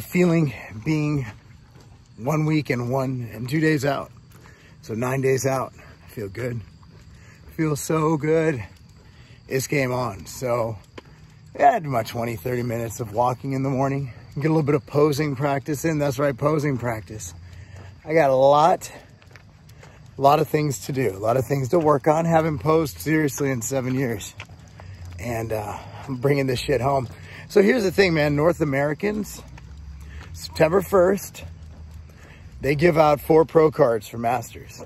feeling being one week and one and two days out. So nine days out. I feel good. I feel so good. It's game on. So yeah, I my 20, 30 minutes of walking in the morning. Get a little bit of posing practice in. That's right, posing practice. I got a lot, a lot of things to do, a lot of things to work on. Haven't posed seriously in seven years. And uh, I'm bringing this shit home. So here's the thing, man. North Americans, September 1st, they give out four pro cards for Masters.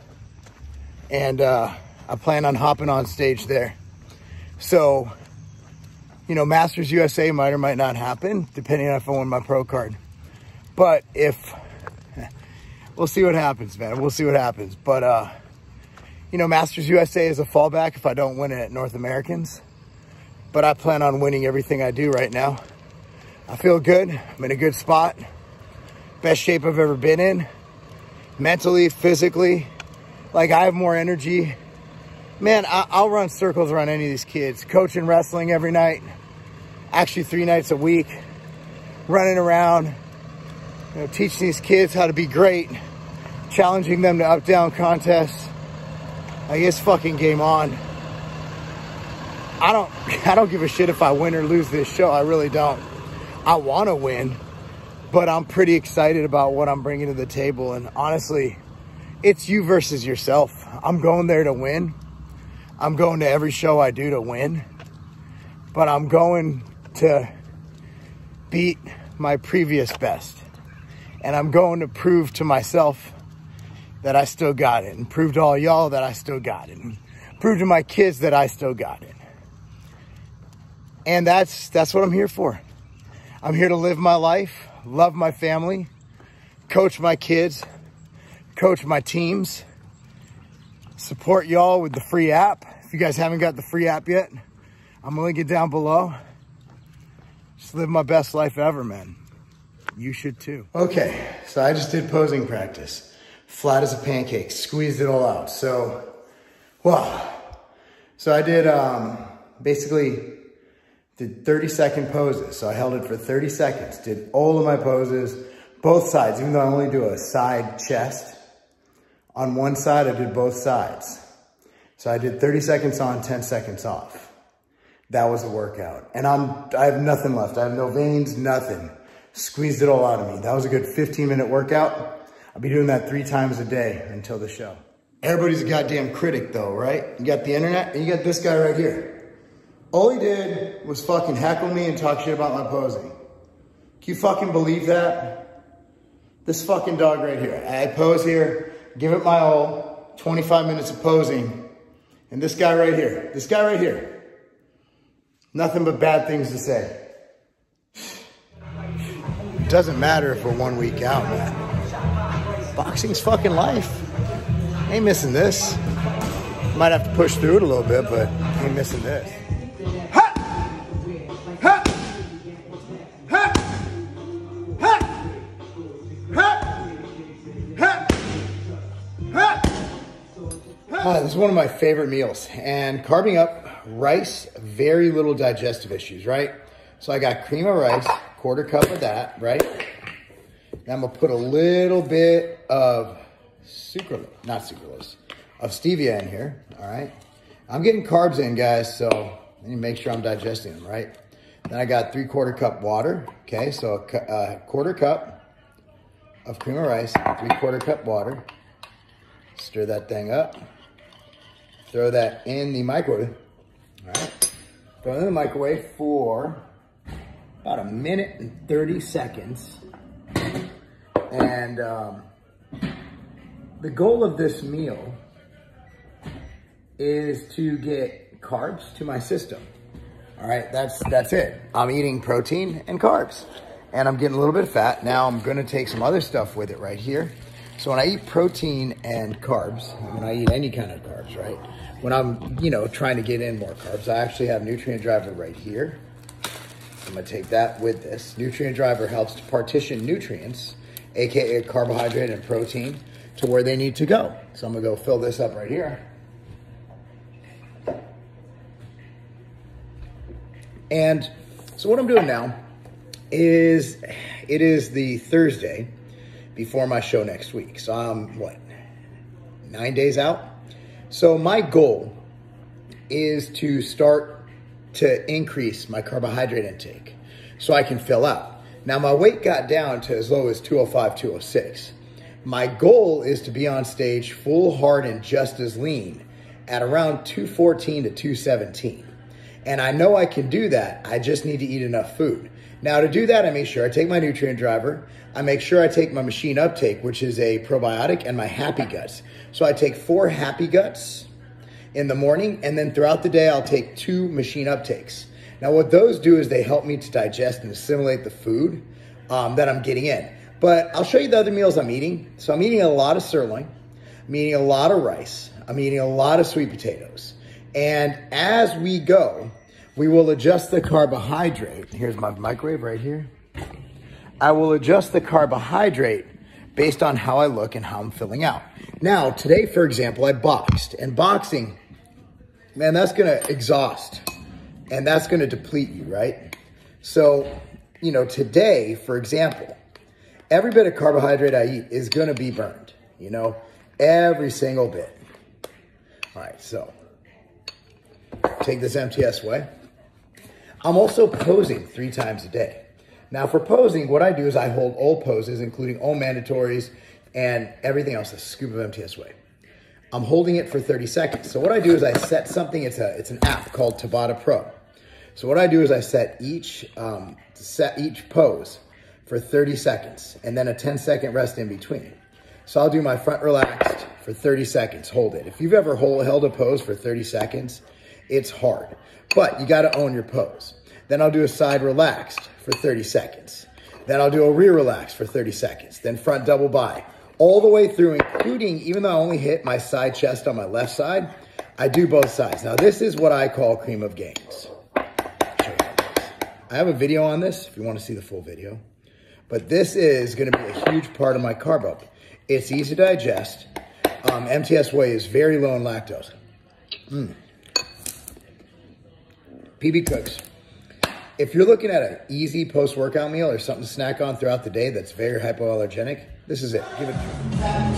And uh, I plan on hopping on stage there. So, you know, Masters USA might or might not happen, depending on if I win my pro card. But if we'll see what happens, man. We'll see what happens. But, uh, you know, Masters USA is a fallback if I don't win it at North Americans. But I plan on winning everything I do right now. I feel good. I'm in a good spot. Best shape I've ever been in. Mentally, physically. Like, I have more energy. Man, I will run circles around any of these kids. Coaching wrestling every night. Actually, three nights a week. Running around you know, teaching these kids how to be great, challenging them to up down contests. I guess fucking game on. I don't I don't give a shit if I win or lose this show. I really don't. I want to win, but I'm pretty excited about what I'm bringing to the table and honestly, it's you versus yourself. I'm going there to win. I'm going to every show I do to win. But I'm going to beat my previous best. And I'm going to prove to myself that I still got it and prove to all y'all that I still got it and prove to my kids that I still got it. And that's, that's what I'm here for. I'm here to live my life, love my family, coach my kids, coach my teams, support y'all with the free app. If you guys haven't got the free app yet, I'm gonna link it down below. Just live my best life ever, man you should too. Okay, so I just did posing practice. Flat as a pancake, squeezed it all out. So, well, so I did um, basically did 30 second poses. So I held it for 30 seconds, did all of my poses, both sides, even though I only do a side chest. On one side, I did both sides. So I did 30 seconds on, 10 seconds off. That was a workout. And I'm, I have nothing left. I have no veins, nothing squeezed it all out of me. That was a good 15 minute workout. I'll be doing that three times a day until the show. Everybody's a goddamn critic though, right? You got the internet and you got this guy right here. All he did was fucking heckle me and talk shit about my posing. Can you fucking believe that? This fucking dog right here. I pose here, give it my all, 25 minutes of posing. And this guy right here, this guy right here, nothing but bad things to say. It doesn't matter if we're one week out, man. Boxing's fucking life. Ain't missing this. Might have to push through it a little bit, but ain't missing this. Uh, this is one of my favorite meals. And carving up rice, very little digestive issues, right? So I got cream of rice, quarter cup of that, right? Now I'm gonna put a little bit of sucralose, not sucralose, of stevia in here, all right? I'm getting carbs in, guys, so need to make sure I'm digesting them, right? Then I got three quarter cup water, okay? So a, a quarter cup of cream of rice, three quarter cup water. Stir that thing up. Throw that in the microwave, all right? Throw it in the microwave for about a minute and 30 seconds. And um, the goal of this meal is to get carbs to my system. All right, that's that's it. I'm eating protein and carbs, and I'm getting a little bit of fat. Now I'm gonna take some other stuff with it right here. So when I eat protein and carbs, when I eat any kind of carbs, right? When I'm, you know, trying to get in more carbs, I actually have nutrient driver right here. I'm gonna take that with this. Nutrient Driver helps to partition nutrients, AKA carbohydrate and protein, to where they need to go. So I'm gonna go fill this up right here. And so what I'm doing now is It is the Thursday before my show next week. So I'm, what, nine days out? So my goal is to start to increase my carbohydrate intake so I can fill out. Now my weight got down to as low as 205, 206. My goal is to be on stage full hard and just as lean at around 214 to 217. And I know I can do that. I just need to eat enough food. Now to do that, I make sure I take my nutrient driver. I make sure I take my machine uptake, which is a probiotic, and my happy guts. So I take four happy guts in the morning, and then throughout the day, I'll take two machine uptakes. Now, what those do is they help me to digest and assimilate the food um, that I'm getting in. But I'll show you the other meals I'm eating. So I'm eating a lot of sirloin. I'm eating a lot of rice. I'm eating a lot of sweet potatoes. And as we go, we will adjust the carbohydrate. Here's my microwave right here. I will adjust the carbohydrate based on how I look and how I'm filling out. Now, today, for example, I boxed. And boxing, man, that's to exhaust. And that's to deplete you, right? So, you know, today, for example, every bit of carbohydrate I eat is to be burned, you know, every single bit. All right, so take this MTS whey. I'm also posing three times a day. Now for posing, what I do is I hold all poses, including all mandatories and everything else, a scoop of MTS whey. I'm holding it for 30 seconds. So what I do is I set something, it's, a, it's an app called Tabata Pro. So what I do is I set each, um, set each pose for 30 seconds and then a 10 second rest in between. So I'll do my front relaxed for 30 seconds, hold it. If you've ever hold, held a pose for 30 seconds, it's hard, but you gotta own your pose. Then I'll do a side relaxed for 30 seconds. Then I'll do a rear relaxed for 30 seconds. Then front double bi. All the way through, including, even though I only hit my side chest on my left side, I do both sides. Now this is what I call cream of gains. I have a video on this if you want to see the full video. But this is going to be a huge part of my carb up. It's easy to digest. Um, MTS whey is very low in lactose. Mm. PB Cooks. If you're looking at an easy post-workout meal or something to snack on throughout the day that's very hypoallergenic, this is it. Give it a try.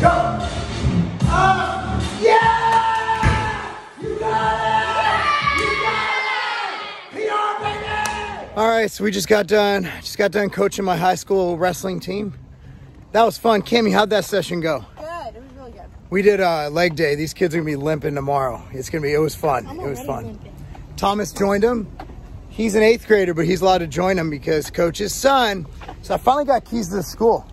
Go! Uh, yeah! You got it! You got it! PR, baby! All right, so we just got done, just got done coaching my high school wrestling team. That was fun. Cami, how'd that session go? Good, it was really good. We did uh, leg day. These kids are gonna be limping tomorrow. It's gonna be, it was fun. I'm it was fun. limping. Thomas joined him. He's an eighth grader, but he's allowed to join him because coach's son. So I finally got keys to the school.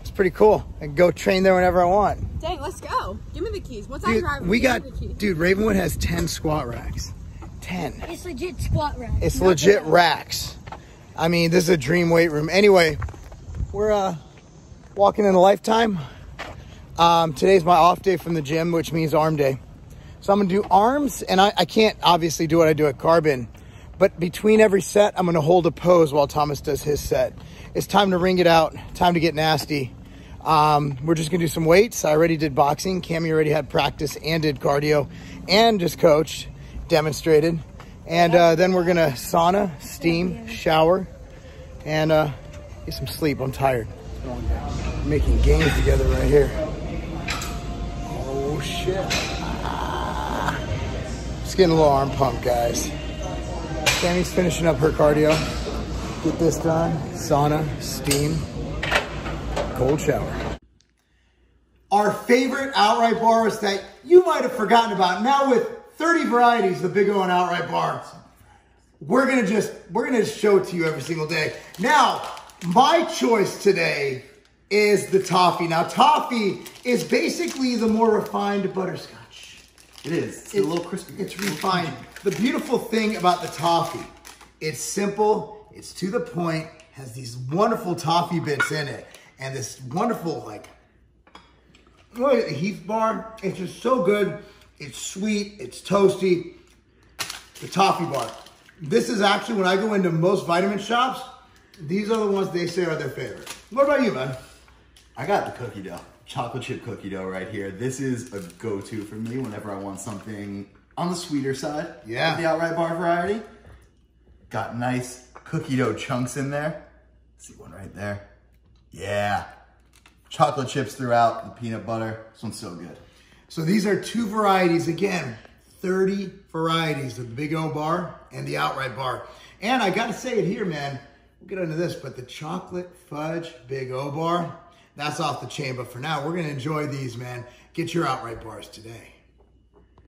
It's pretty cool. I can go train there whenever I want. Dang, let's go. Give me the keys. Once I Dude, drive, we give got, me the keys. dude, Ravenwood has 10 squat racks. 10. It's legit squat racks. It's Not legit the- racks. I mean, this is a dream weight room. Anyway, we're uh, walking in a lifetime. Um, today's my off day from the gym, which means arm day. So I'm gonna do arms, and I, I can't obviously do what I do at Carbon, but between every set, I'm gonna hold a pose while Thomas does his set. It's time to ring it out, time to get nasty. Um, we're just gonna do some weights. I already did boxing. Cammy already had practice and did cardio and just coached, demonstrated. And uh, then we're gonna sauna, steam, shower, and uh, get some sleep. I'm tired. Making gains together right here. Shit. Just getting a little arm pump, guys. Sammy's finishing up her cardio. Get this done. Sauna, steam, cold shower. Our favorite outright bars that you might have forgotten about. Now with 30 varieties, the Big O and outright bar. We're gonna just, we're gonna show it to you every single day. Now, my choice today is the toffee. Now, toffee is basically the more refined butterscotch. It is. It's It- a little crispy. It's refined. The beautiful thing about the toffee, it's simple, it's to the point, has these wonderful toffee bits in it, and this wonderful like look at the Heath bar. It's just so good. It's sweet. It's toasty. The toffee bar. This is actually when I go into most vitamin shops. These are the ones they say are their favorite. What about you, man? I got the cookie dough, chocolate chip cookie dough right here. This is a go-to for me whenever I want something on the sweeter side. Yeah. The outright bar variety. Got nice cookie dough chunks in there. See one right there? Yeah. Chocolate chips throughout, the peanut butter. This one's so good. So these are two varieties, again, 30 varieties of the Big O bar and the outright bar. And I gotta say it here, man, we'll get into this, but the chocolate fudge Big O bar, that's off the chain. But for now, we're gonna enjoy these, man. Get your outright bars today.